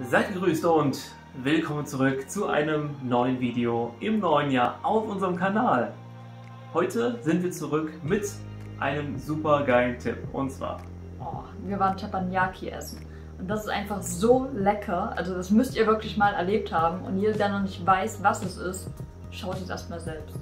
Seid gegrüßt und willkommen zurück zu einem neuen Video im neuen Jahr auf unserem Kanal. Heute sind wir zurück mit einem super geilen Tipp und zwar Oh, wir waren Teppanyaki essen. Und das ist einfach so lecker. Also das müsst ihr wirklich mal erlebt haben. Und jeder, der noch nicht weiß, was es ist, schaut es erstmal selbst.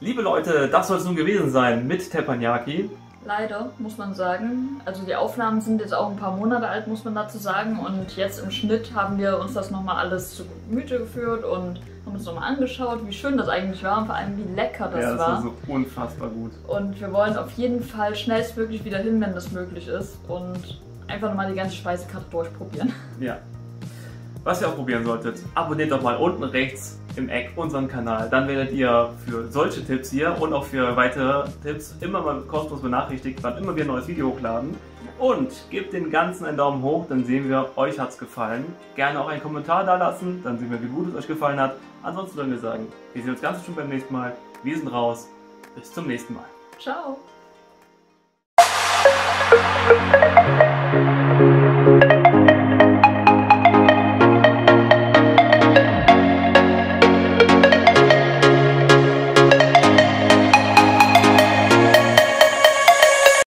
Liebe Leute, das soll es nun gewesen sein mit Teppanyaki. Leider, muss man sagen. Also die Aufnahmen sind jetzt auch ein paar Monate alt, muss man dazu sagen. Und jetzt im Schnitt haben wir uns das nochmal alles zu Gemüte geführt und haben uns nochmal angeschaut, wie schön das eigentlich war und vor allem wie lecker das, ja, das war. war so unfassbar gut. Und wir wollen auf jeden Fall schnellstmöglich wieder hin, wenn das möglich ist. Und einfach nochmal die ganze Speisekarte durchprobieren. Ja. Was ihr auch probieren solltet, abonniert doch mal unten rechts im Eck unseren Kanal. Dann werdet ihr für solche Tipps hier und auch für weitere Tipps immer mal kostenlos benachrichtigt, wann immer wir ein neues Video hochladen. Und gebt den Ganzen einen Daumen hoch, dann sehen wir, euch hat es gefallen. Gerne auch einen Kommentar da lassen, dann sehen wir, wie gut es euch gefallen hat. Ansonsten würden wir sagen, wir sehen uns ganz bestimmt beim nächsten Mal. Wir sind raus. Bis zum nächsten Mal. Ciao!